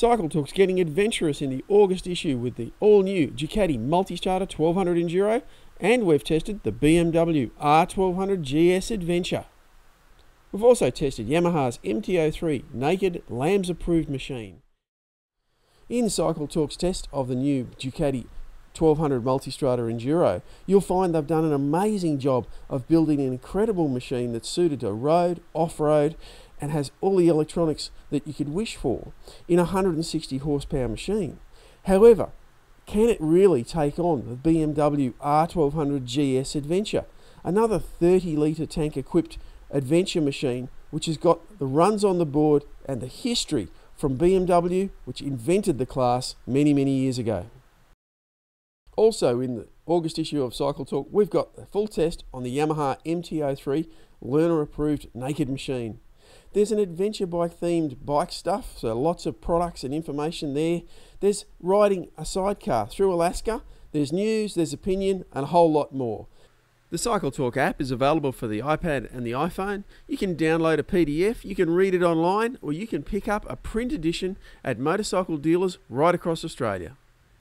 Cycle Torque's getting adventurous in the August issue with the all new Ducati Multistrada 1200 Enduro, and we've tested the BMW R1200 GS Adventure. We've also tested Yamaha's MT03 Naked LAMS approved machine. In Cycle Torque's test of the new Ducati 1200 Multistrada Enduro, you'll find they've done an amazing job of building an incredible machine that's suited to road, off-road, and has all the electronics that you could wish for in a 160 horsepower machine. However, can it really take on the BMW R1200 GS Adventure, another 30 litre tank equipped adventure machine which has got the runs on the board and the history from BMW, which invented the class many, many years ago. Also, in the August issue of Cycle Torque, we've got a full test on the Yamaha MT03 learner approved naked machine. There's an adventure bike themed bike stuff, so lots of products and information there. There's riding a sidecar through Alaska, there's news, there's opinion, and a whole lot more. The Cycle Torque app is available for the iPad and the iPhone. You can download a PDF, you can read it online, or you can pick up a print edition at motorcycle dealers right across Australia.